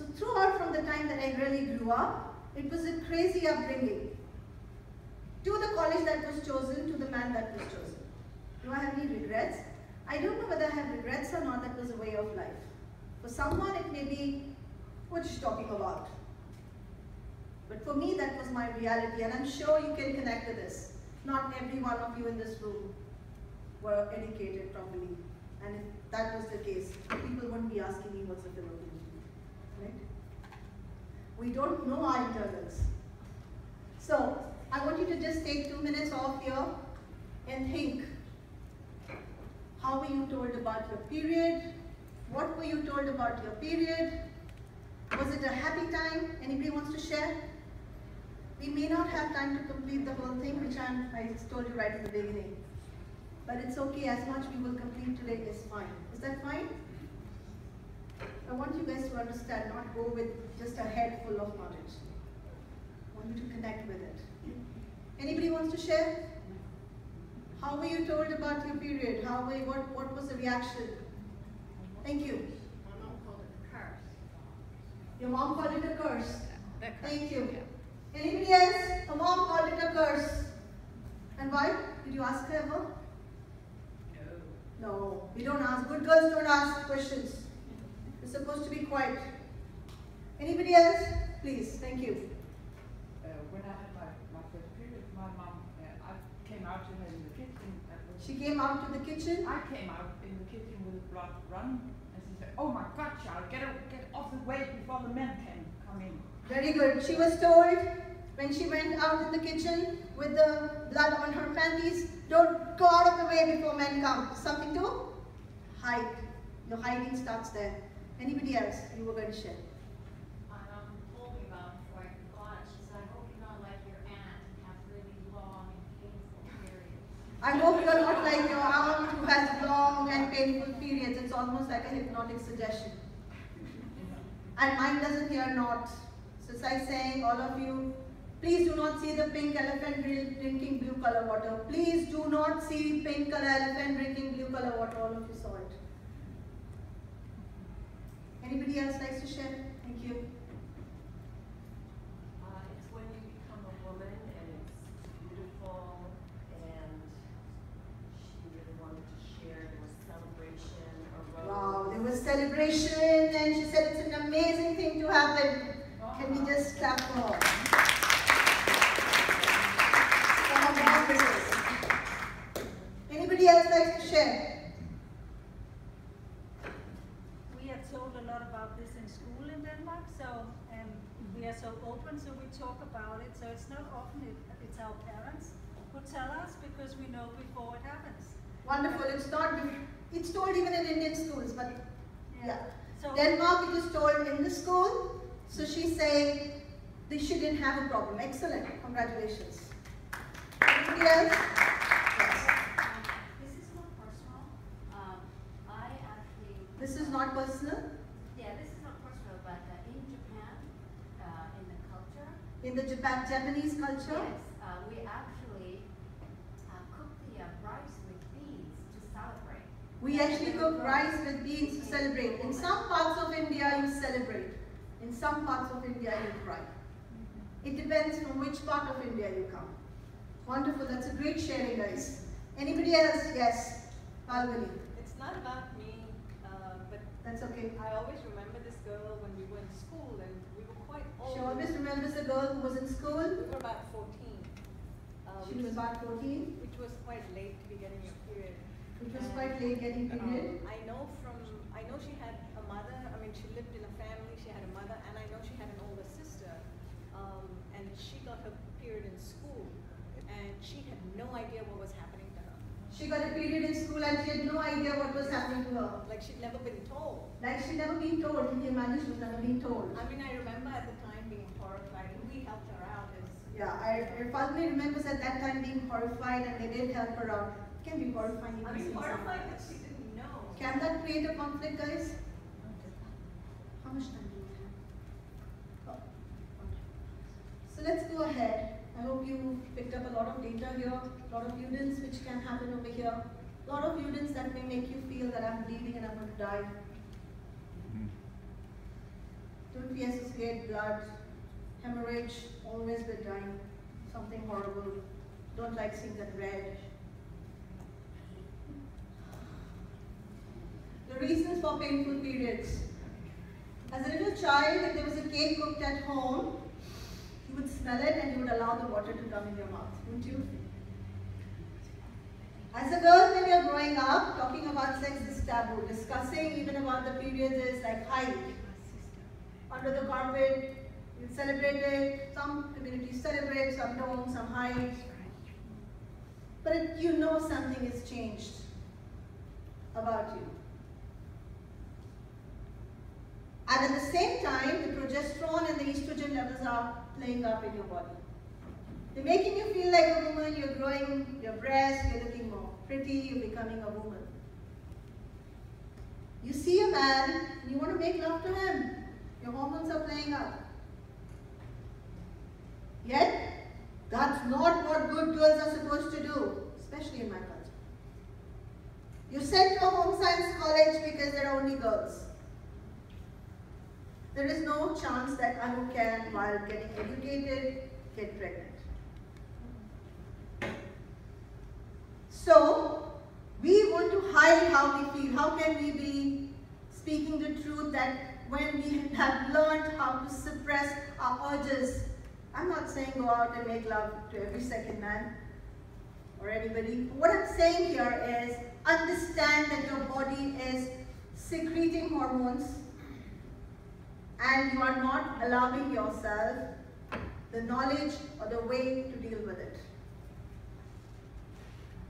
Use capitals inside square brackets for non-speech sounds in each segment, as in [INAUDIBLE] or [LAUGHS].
So throughout from the time that I really grew up, it was a crazy upbringing. To the college that was chosen, to the man that was chosen. Do I have any regrets? I don't know whether I have regrets or not, that was a way of life. For someone it may be, what she's talking about. But for me that was my reality and I'm sure you can connect to this. Not every one of you in this room were educated properly. And if that was the case, people wouldn't be asking me what's a right? We don't know our internals. So, I want you to just take two minutes off here and think. How were you told about your period? What were you told about your period? Was it a happy time? Anybody wants to share? We may not have time to complete the whole thing, which I'm, I told you right in the beginning. But it's okay, as much we will complete today is fine. Is that fine? I want you guys to understand, not go with just a head full of knowledge. I want you to connect with it. Anybody wants to share? How were you told about your period? How were, what, what was the reaction? Thank you. My mom called it a curse. Your mom called it a curse. Curse. Thank you. Yeah. Anybody else? A mom called it a curse. And why? Did you ask her ever? No. No, we don't ask. Good girls don't ask questions. You're supposed to be quiet. Anybody else? Please, thank you. Uh, when I had my, my first period, my mom, uh, I came out to her in the kitchen. She came out to the kitchen. I came out in the kitchen with blood run, and she said, "Oh my God, child, get get off the way before the men can come in." Very good. She was told when she went out in the kitchen with the blood on her panties, don't go out of the way before men come. Something to hide. Your hiding starts there. Anybody else you were going to share? My mom told me about before I could go. She said, I hope you're not like your aunt and have really long and painful periods. I hope you're not like your aunt who has long and painful periods. It's almost like a hypnotic suggestion. And mine doesn't hear not. So it's like saying, all of you, please do not see the pink elephant drinking blue color water. Please do not see pink color elephant drinking blue color water. All of you saw it. Anybody else likes to share? Thank you. Uh, it's when you become a woman and it's beautiful and she really wanted to share. There was celebration. Wow, there was celebration and she said it's an amazing thing to happen. Can we just clap for her? For how long this is. Anybody else like to share? We are told a lot about this in school in Denmark, so and we are so open, so we talk about it. So it's not often it, it's our parents who tell us because we know before it happens. Wonderful, it's not, it's told even in Indian schools, but yeah. So Denmark it is told in the school, so she's saying they shouldn't have a problem. Excellent, congratulations. Anybody else? Yes. This is not personal. Um, I actually. This is not personal. Yeah, this is not personal, but uh, in Japan, uh, in the culture. In the Japan, Japanese culture, Yes, uh, we actually uh, cook the uh, rice with beans to celebrate. we actually cook rice with beans to celebrate. In some parts of India, you celebrate. In some parts of India, you cry. It depends from which part of India you come. Wonderful, that's a great sharing, guys. Anybody else? Yes, Palvani. It's not about me, uh, but That's okay. I always remember this girl when we were in school and we were quite old. She always remembers a girl who was in school. We were about 14. Uh, She was about 14, Which was quite late to be getting your period. which was quite late getting period. Um, I know from, I know she had a mother, I mean, she lived in a family, she had a mother, and I know she had an older sister. Um, and she got her period in school, and she had no idea what was happening to her. She got a period in school and she had no idea what was happening to her. Like she'd never been told. Like she'd never been told. Can you imagine she was never been told? I mean, I remember at the time horrified, and we helped her out as Yeah, I, I Falguni remembers at that time being horrified and they did help her out. It can be horrifying. I if you mean, see horrified that she didn't know. Can that create a conflict, guys? How much time do we have? Oh. So let's go ahead. I hope you picked up a lot of data here, a lot of units which can happen over here, a lot of units that may make you feel that I'm bleeding and I'm going to die. Mm-hmm. Don't feel we associate blood, hemorrhage, always with dying, something horrible. Don't like seeing that red. The reasons for painful periods. As a little child, if there was a cake cooked at home, you would smell it and you would allow the water to come in your mouth, wouldn't you? As a girl, when you're growing up, talking about sex is taboo. Discussing even about the periods is like hide. Under the carpet, you celebrate it. Some communities celebrate, some don't, some hide. But it, you know something has changed about you. And at the same time, the progesterone and the estrogen levels are playing up in your body. They're making you feel like a woman, you're growing your breasts, you're looking more pretty, you're becoming a woman. You see a man, and you want to make love to him. Your hormones are playing up. Yet, that's not what good girls are supposed to do, especially in my culture. You're sent to a home science college because there are only girls. There is no chance that Anu can, while getting educated, get pregnant. So, we want to hide how we feel. How can we be speaking the truth that when we have learned how to suppress our urges, I'm not saying go out and make love to every second man or anybody. What I'm saying here is understand that your body is secreting hormones and you are not allowing yourself the knowledge or the way to deal with it.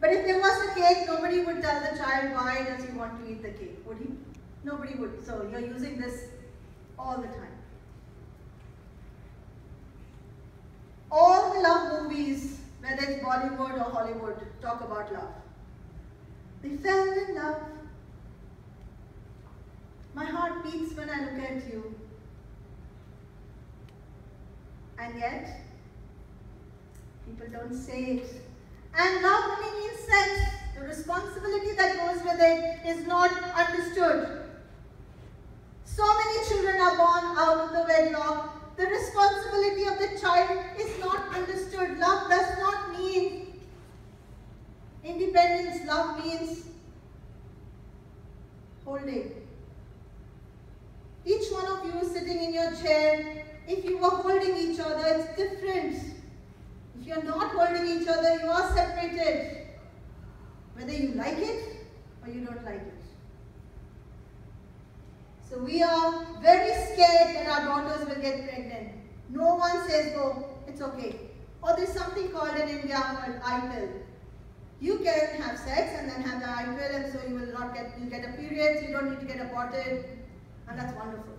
But if there was a cake, nobody would tell the child why does he want to eat the cake, would he? Nobody would. So you're using this all the time. All the love movies, whether it's Bollywood or Hollywood, talk about love. They fell in love. My heart beats when I look at you. And yet, people don't say it. And love only means sex. The responsibility that goes with it is not understood. So many children are born out of the wedlock. The responsibility of the child is not understood. Love does not mean independence. Love means holding. Each one of you sitting in your chair, if you were holding each other, it's different. If you're not holding each other, you are separated. Whether you like it or you don't like it. So we very scared that our daughters will get pregnant. No one says, oh, it's okay. Or there's something called in India called i-pill. You can have sex and then have the i-pill and so you will not get, you get a period, so you don't need to get aborted. And that's wonderful.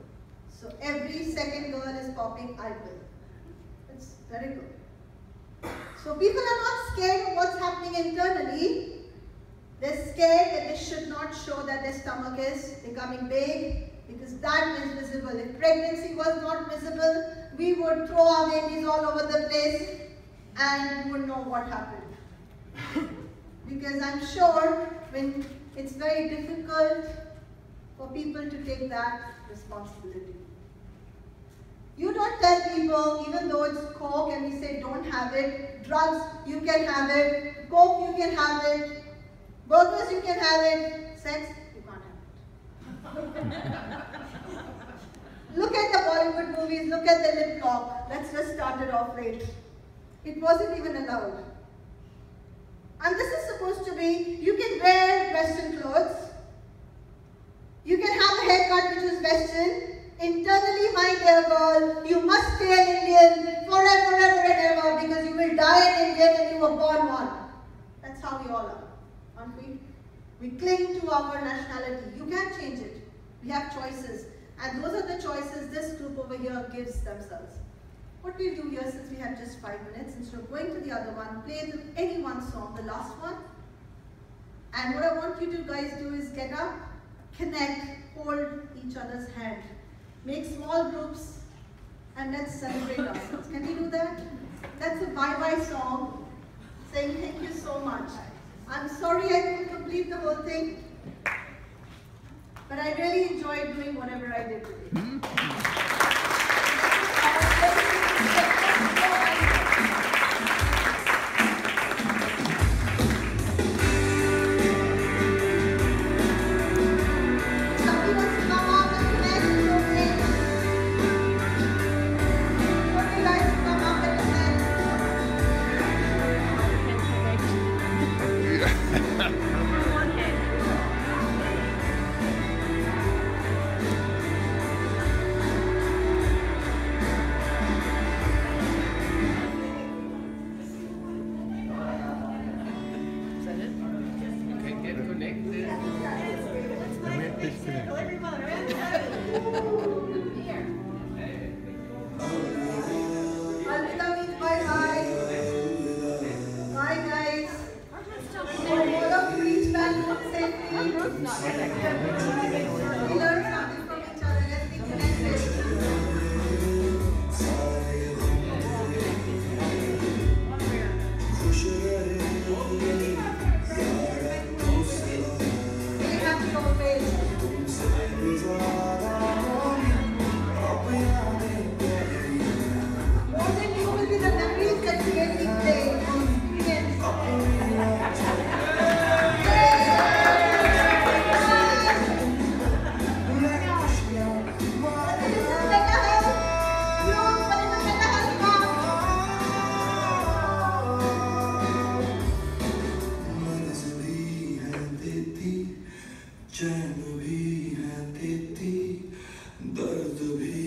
So every second girl is popping i-pill. It's very good. So people are not scared of what's happening internally. They're scared that they should not show that their stomach is becoming big because that is visible. If pregnancy was not visible, we would throw our babies all over the place and would know what happened. because I'm sure when it's very difficult for people to take that responsibility. You don't tell people, even though it's coke and we say don't have it, drugs, you can have it, coke, you can have it, burgers, you can have it, sex, you can't have it. [LAUGHS] look at the Bollywood movies, look at the lip lock. Let's just start it off late. It wasn't even allowed. And this is supposed to be, you can wear western clothes, you can have a haircut which is western, Internally, my dear girl, you must stay an Indian forever, ever and ever because you will die an Indian and you were born one. That's how we all are, aren't we? We cling to our nationality. You can't change it. We have choices. And those are the choices this group over here gives themselves. What we'll do here, since we have just five minutes, instead of going to the other one, play the, any one song, the last one. And what I want you to guys do is get up, connect, hold each other's hand. Make small groups and let's celebrate ourselves. Can we do that? That's a bye-bye song saying thank you so much. I'm sorry I couldn't complete the whole thing, but I really enjoyed doing whatever I did today. to be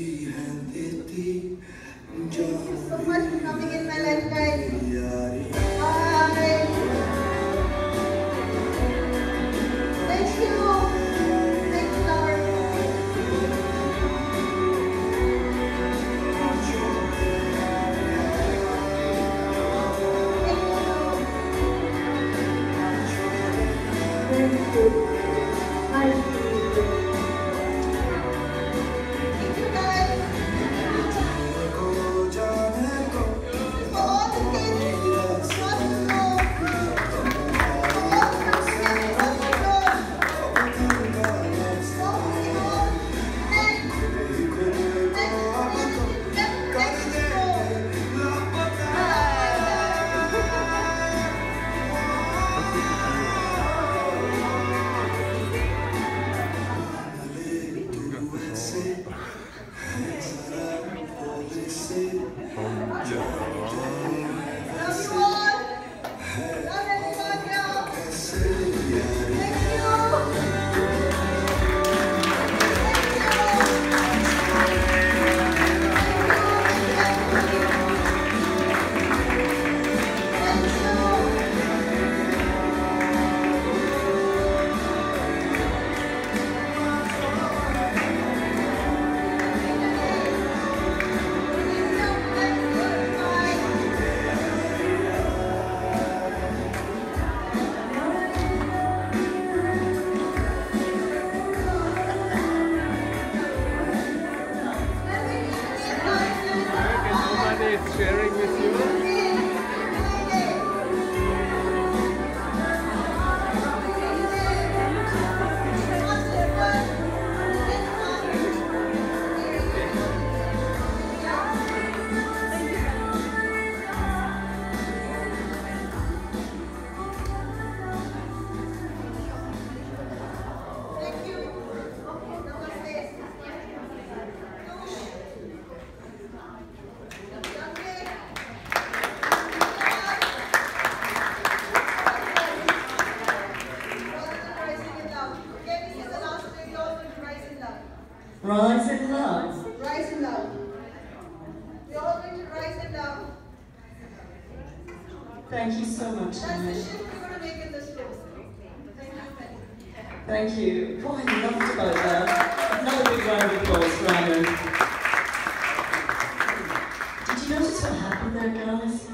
there, guys?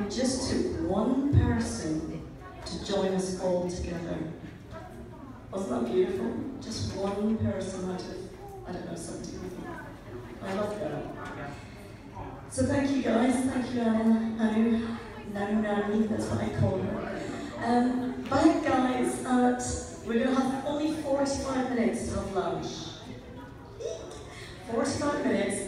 It just took one person to join us all together. Wasn't that beautiful? Just one person out of, I don't know, 70 people. I love that. So thank you guys, thank you Anna, Anu, Nanu Nani, that's what I call her. Um, bye guys, at, we're going to have only 45 minutes have lunch. 45 minutes.